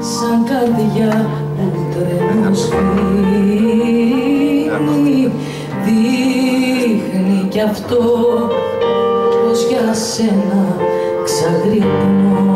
σαν καρδιά που τρένο σφύγει δείχνει κι αυτό πως για σένα ξαγρυπνώ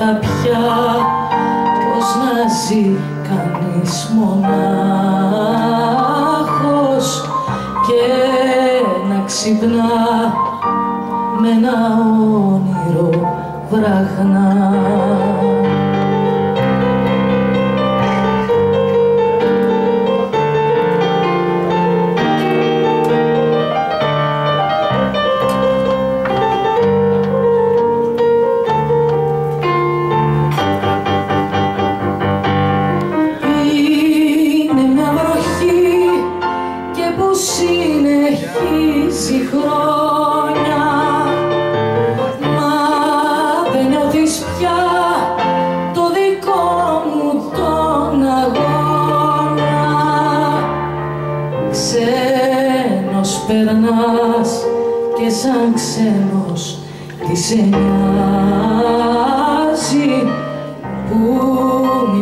Έμαθα πια πως να ζει κανείς μονάχος και να ξυπνά με ένα όνειρο βραχνά. Συνεχίζει χρόνια. Μα δεν νιώθεις πια το δικό μου τον αγώνα. Ξένος περνάς και σαν ξένος τι σε νοιάζει που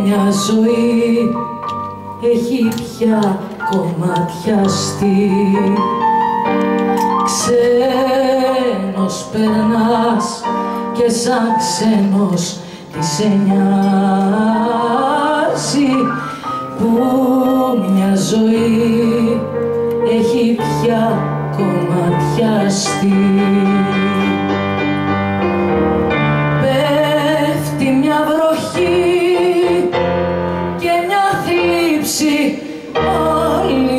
μια ζωή έχει πια κομματιαστεί ξένος περνάς και σαν ξένος τι σε που μια ζωή έχει πια κομματιαστεί Πέφτει μια βροχή και μια θλίψη όλη